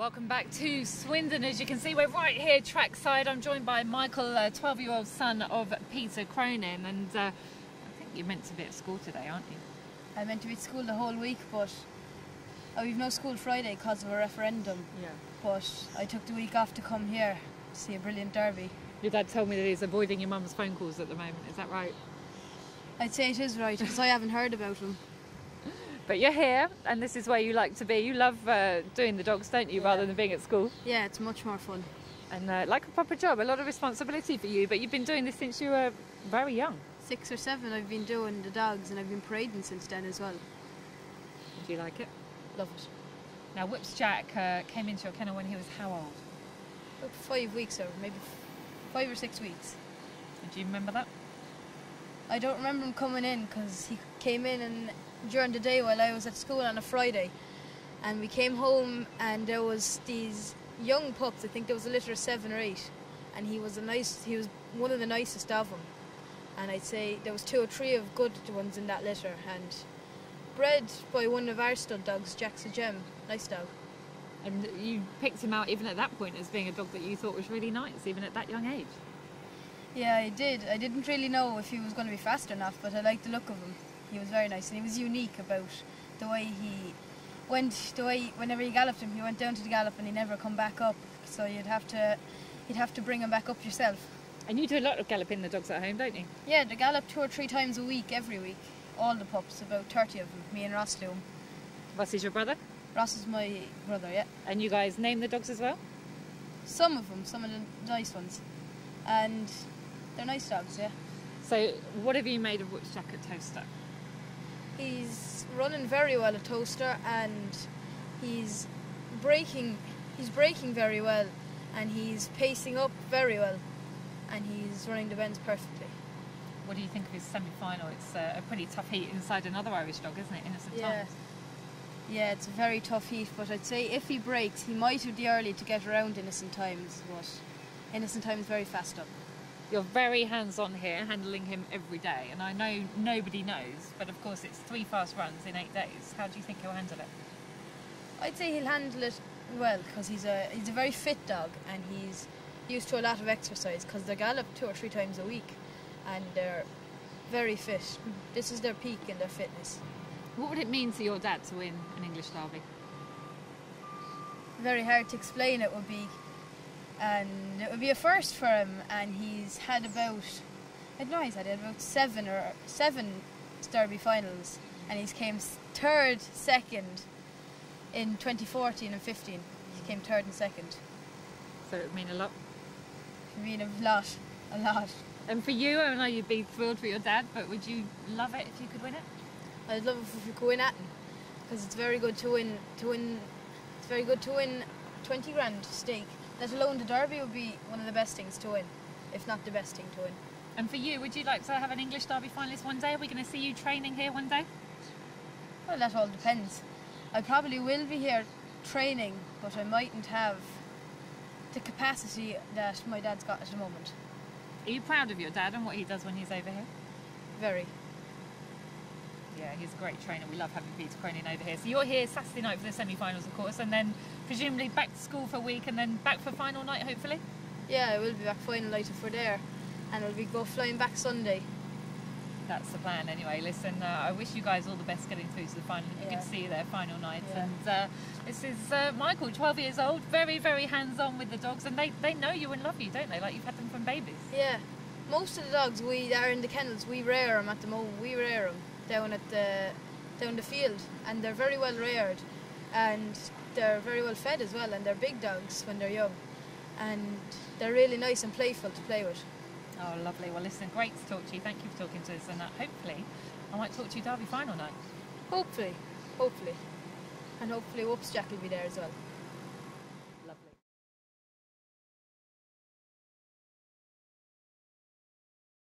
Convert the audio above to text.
Welcome back to Swindon. As you can see, we're right here trackside. I'm joined by Michael, 12 year old son of Peter Cronin, and uh, I think you're meant to be at school today, aren't you? I'm meant to be at school the whole week, but oh, we've no school Friday because of a referendum. Yeah. But I took the week off to come here to see a brilliant derby. Your dad told me that he's avoiding your mum's phone calls at the moment. Is that right? I'd say it is right because I haven't heard about them. But you're here, and this is where you like to be. You love uh, doing the dogs, don't you, Yeah. rather than being at school? Yeah, it's much more fun. And uh, like a proper job, a lot of responsibility for you. But you've been doing this since you were very young. Six or seven, I've been doing the dogs, and I've been parading since then as well. Do you like it? Love it. Now, Whips Jack uh, came into your kennel when he was how old? About five weeks or maybe five or six weeks. Do you remember that? I don't remember him coming in because he came in and during the day while I was at school on a Friday, and we came home and there was these young pups. I think there was a litter of seven or eight, and he was a nice. He was one of the nicest of them, and I'd say there was two or three of good ones in that litter, and bred by one of our stud dogs, Jack's a gem, nice dog. And you picked him out even at that point as being a dog that you thought was really nice, even at that young age. Yeah, I did. I didn't really know if he was going to be fast enough, but I liked the look of him. He was very nice, and he was unique about the way he went. The way whenever you galloped him, he went down to the gallop and he never come back up. So you'd have to, you'd have to bring him back up yourself. And you do a lot of galloping the dogs at home, don't you? Yeah, they gallop two or three times a week, every week. All the pups, about thirty of them. Me and Ross do 'em. Ross is your brother, Ross is my brother. Yeah, and you guys name the dogs as well. some of them, some of the nice ones, and they're nice dogs. Yeah. So, what have you made of Jack at Towcester? He's running very well at Towcester and he's braking he's braking very well and he's pacing up very well and he's running the bends perfectly. What do you think of his semi-final? It's uh, a pretty tough heat inside another Irish dog, isn't it? Innocent Yeah. Times. Yeah, it's a very tough heat, but I'd say if he breaks, he might have the early to get around Innocent Times, but Innocent Times very fast up. You're very hands-on here, handling him every day, and I know nobody knows, but of course it's three fast runs in eight days. How do you think he'll handle it? I'd say he'll handle it well because he's a he's a very fit dog and he's used to a lot of exercise because they gallop two or three times a week and they're very fit. This is their peak in their fitness. What would it mean to your dad to win an English derby? Very hard to explain it would be, and it would be a first for him. And he's had about I don't know he's had about seven or seven Derby finals, and he's came third, second in 2014 and 15. He came third and second. So it would mean a lot. I mean a lot, a lot. And for you, I know you'd be thrilled for your dad, but would you love it if you could win it? I'd love it if we could win it, because it's very good to win. To win, it's very good to win 20 grand stake. Let alone the derby would be one of the best things to win, if not the best thing to win. And for you, would you like to have an English derby finalist one day? Are we going to see you training here one day? Well, that all depends. I probably will be here training, but I mightn't have the capacity that my dad's got at the moment. Are you proud of your dad and what he does when he's over here? Very. Yeah, he's a great trainer. We love having Peter Cronin over here. So you're here Saturday night for the semi-finals, of course, and then presumably back to school for a week, and then back for final night, hopefully. Yeah, we'll be back final night if we're there, and we'll be go flying back Sunday. That's the plan, anyway. Listen, uh, I wish you guys all the best getting through to the final. It'd Yeah. good to see you there final night. Yeah. And uh, this is uh, Michael, 12 years old, very, very hands-on with the dogs, and they, they know you and love you, don't they? Like you've had them from babies. Yeah, most of the dogs we are in the kennels we rear them at the moment. We rear them down at the down the field, and they're very well reared, and they're very well fed as well, and they're big dogs when they're young, and they're really nice and playful to play with. Oh, lovely. Well, listen, great to talk to you. Thank you for talking to us, and uh, hopefully I might talk to you Derby final night. Hopefully, hopefully, and hopefully Whoops Jack will be there as well.